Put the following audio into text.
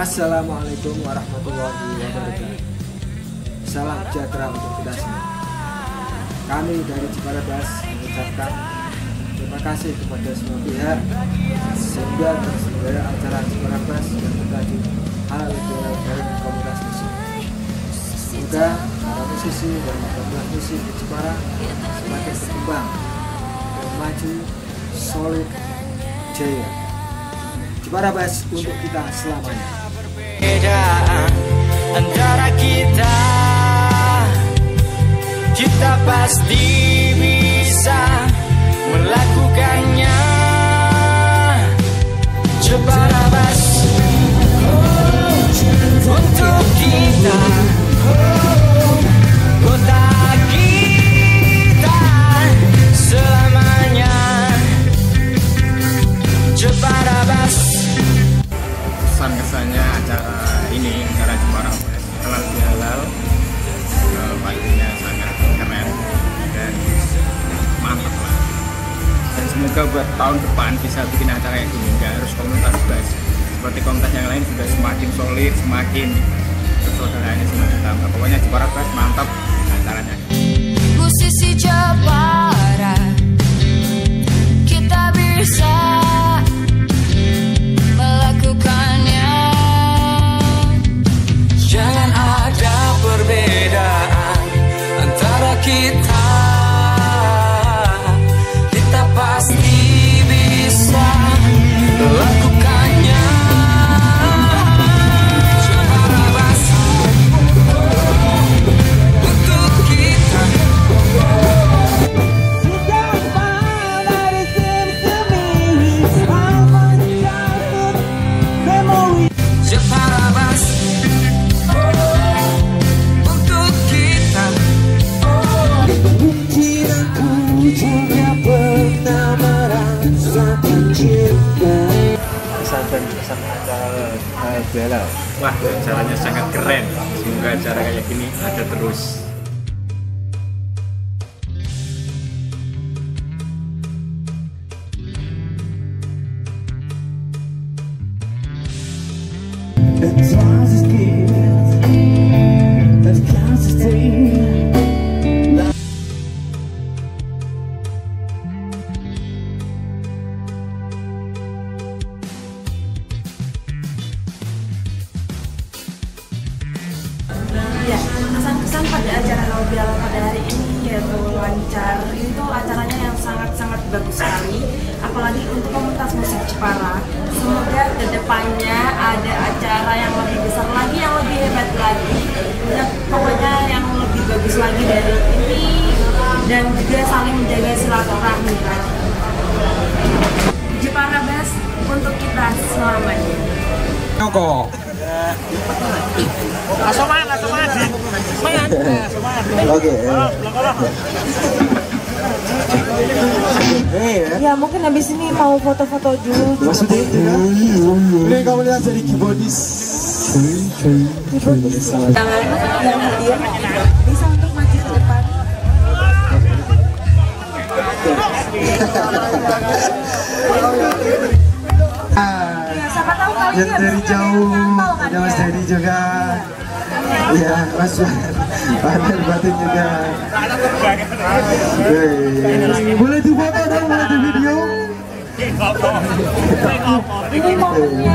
Assalamualaikum warahmatullahi wabarakatuh. Salam sejahtera untuk kita semua. Kami dari Jepara Bas mengucapkan terima kasih kepada semua pihak sehingga terselenggara acara Jepara Bas yang hal ideal dari komunitas musik. Semoga para musisi dan komunitas musik di Jepara semakin berkembang dan maju solid jaya. Jepara Bas untuk kita selamanya. Pasti bisa melakukannya. Bas Untuk kita. Kota kita selamanya. Kesan-kesannya acara ini acara Jepara semoga buat tahun depan bisa bikin acara kayak gini. Nggak harus komunitas bas. Seperti komunitas yang lain juga semakin solid semakin persaudaraannya semakin tambah pokoknya Jepara Fest mantap acaranya. Musisi Jepara kita bisa melakukannya. Jangan ada perbedaan antara Kita merasakan cinta acara halal bihalal. wah acaranya sangat keren semoga acara kayak gini ada terus Ya, kesan-kesan pada acara Nobel pada hari ini yaitu lancar. Itu acaranya yang sangat-sangat bagus sekali. Apalagi untuk komunitas musik Jepara. Semoga ke depannya ada acara yang lebih besar lagi, yang lebih hebat lagi. Dan pokoknya yang lebih bagus lagi dari ini dan juga saling menjaga silaturahmi. Jepara Best untuk kita selamanya. Oke. Ya. Mungkin habis ini mau foto-foto dulu. Maksudnya ini kamu lihat dari keyboardis. Jangan yang hadir Yang habis dari jauh, kan ada Mas. Dedi juga. Iya, Mas Badan Batin juga. Yeay. Boleh difoto dong, boleh di video. Ini momennya.